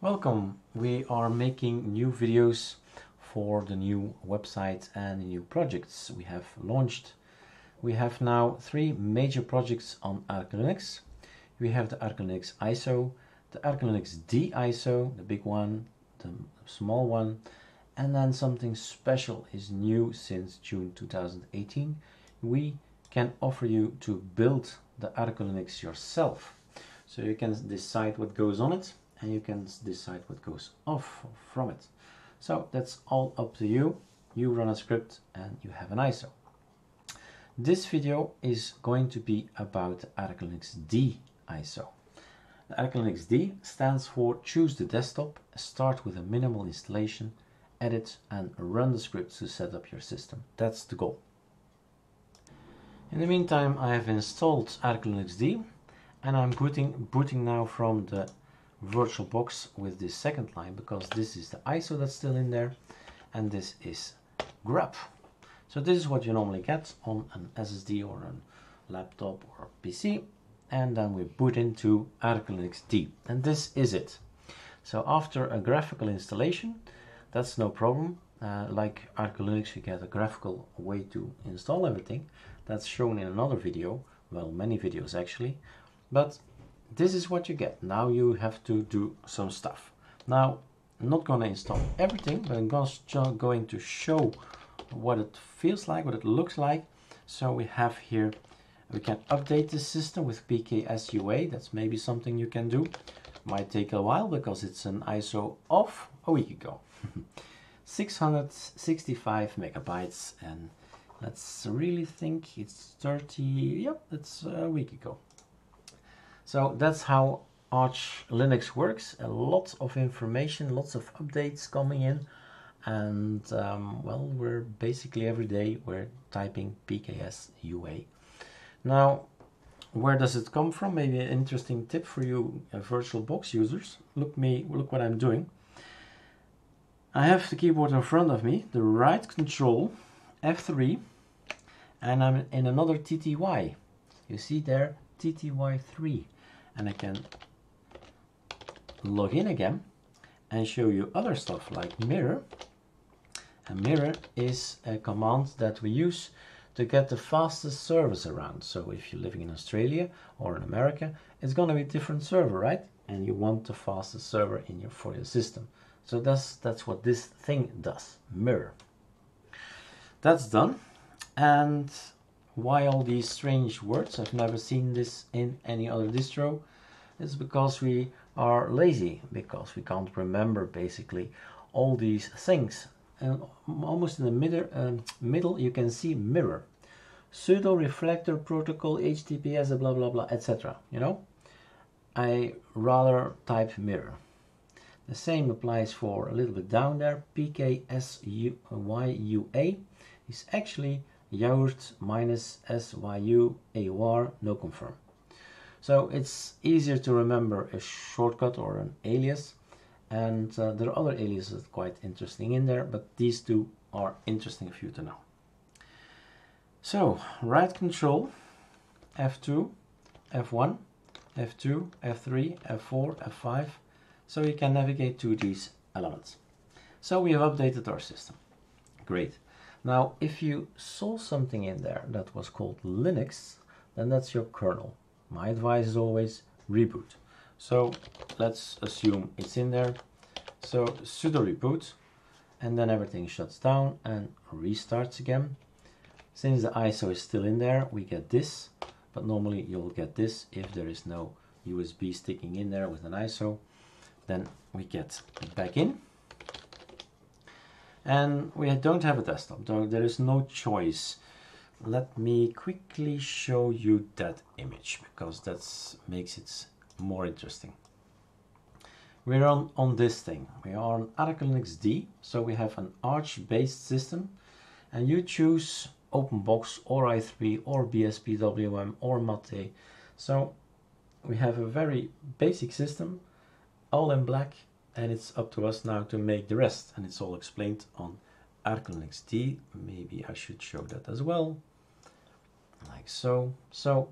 Welcome. We are making new videos for the new website and new projects we have launched. We have now three major projects on ArcoLinux. We have the ArcoLinux ISO, the Arch Linux D ISO, the big one, the small one, and then something special is new since June 2018. We can offer you to build the ArcoLinux yourself. So you can decide what goes on it and you can decide what goes off from it. So that's all up to you. You run a script and you have an ISO. This video is going to be about Arch Linux D ISO. ArcoLinuxD stands for choose the desktop, start with a minimal installation, edit and run the scripts to set up your system. That's the goal. In the meantime, I have installed ArcoLinuxD and I'm booting, booting now from the VirtualBox with this second line because this is the ISO that's still in there and this is grub. So this is what you normally get on an SSD or a laptop or PC and then we boot into ArcoLinuxD and this is it. So after a graphical installation that's no problem uh, like ArcoLinux you get a graphical way to install everything that's shown in another video well many videos actually but this is what you get. Now you have to do some stuff. Now, I'm not going to install everything, but I'm going to show what it feels like, what it looks like. So we have here, we can update the system with PKSUA. That's maybe something you can do. Might take a while because it's an ISO of a week ago. 665 megabytes and let's really think it's 30, yep, that's a week ago. So that's how Arch Linux works. A lot of information, lots of updates coming in. And um, well, we're basically every day we're typing PKS UA. Now, where does it come from? Maybe an interesting tip for you uh, VirtualBox users. Look me, look what I'm doing. I have the keyboard in front of me, the right control, F3, and I'm in another TTY. You see there, TTY3 and I can log in again and show you other stuff like mirror. And mirror is a command that we use to get the fastest service around. So if you're living in Australia or in America, it's going to be a different server, right? And you want the fastest server in your for your system. So that's that's what this thing does, mirror. That's done. And why all these strange words? I've never seen this in any other distro. It's because we are lazy, because we can't remember basically all these things. And almost in the middle, um, middle you can see mirror. sudo reflector protocol, HTTPS, blah blah blah, etc. You know? I rather type mirror. The same applies for a little bit down there. PKSYUA is actually Yaourt minus SYU AUR no confirm. So it's easier to remember a shortcut or an alias and uh, there are other aliases quite interesting in there but these two are interesting for you to know. So right control F2, F1, F2, F3, F4, F5 so you can navigate to these elements. So we have updated our system. Great. Now, if you saw something in there that was called Linux, then that's your kernel. My advice is always reboot. So let's assume it's in there. So sudo reboot, and then everything shuts down and restarts again. Since the ISO is still in there, we get this, but normally you'll get this if there is no USB sticking in there with an ISO. Then we get back in and we don't have a desktop there is no choice. Let me quickly show you that image because that makes it more interesting. We're on on this thing. We are on ArcoLinuxD so we have an Arch based system. And you choose OpenBox or i3 or BSPWM or Mate. So we have a very basic system all in black and it's up to us now to make the rest and it's all explained on ArcoLinuxD maybe I should show that as well like so so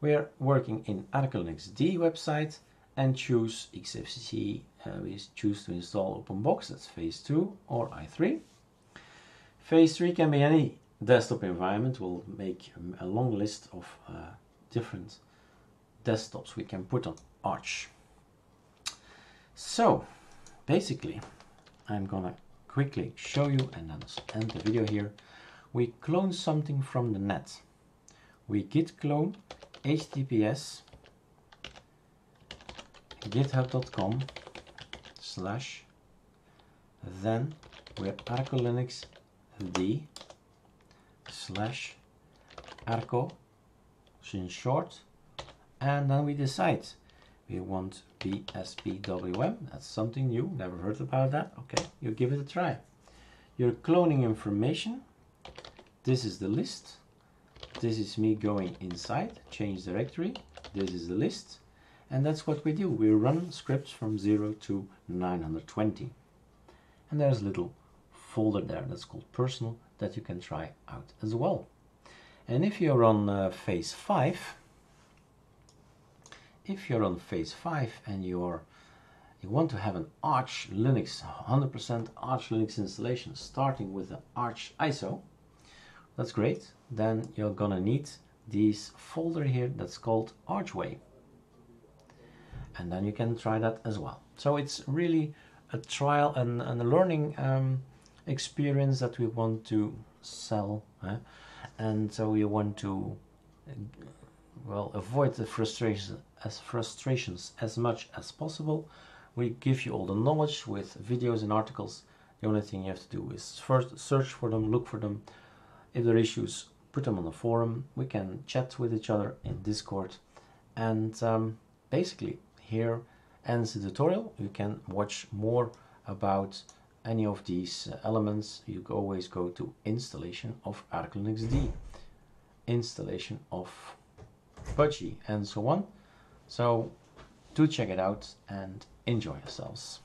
we're working in ArcoLinuxD website and choose XFCE. Uh, we choose to install OpenBox, that's phase 2 or i3. Phase 3 can be any desktop environment. We'll make a long list of uh, different desktops we can put on Arch. So basically I'm gonna quickly show you and then end the video here. We clone something from the net. We git clone https github.com slash then we're Arco Linux d slash Arco in short and then we decide we want BSPWM that's something new. Never heard about that. Okay you give it a try. You're cloning information. This is the list. This is me going inside change directory. This is the list. And that's what we do. We run scripts from 0 to 920 and there's a little folder there that's called personal that you can try out as well. And if you're on uh, phase 5 if you're on phase 5 and you're you want to have an Arch Linux 100% Arch Linux installation starting with the Arch ISO that's great. Then you're gonna need this folder here that's called Archway. And then you can try that as well. So it's really a trial and, and a learning um, experience that we want to sell eh? and so we want to well avoid the frustrations as frustrations as much as possible. We give you all the knowledge with videos and articles. The only thing you have to do is first search for them look for them. If there are issues put them on the forum. We can chat with each other in discord. And um, basically here ends the tutorial. You can watch more about any of these uh, elements. You always go to installation of ArcoLinuxD. Installation of Budgie and so on. So do check it out and enjoy yourselves